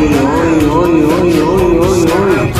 oy, oy, oy, oy, oy, oy, oy.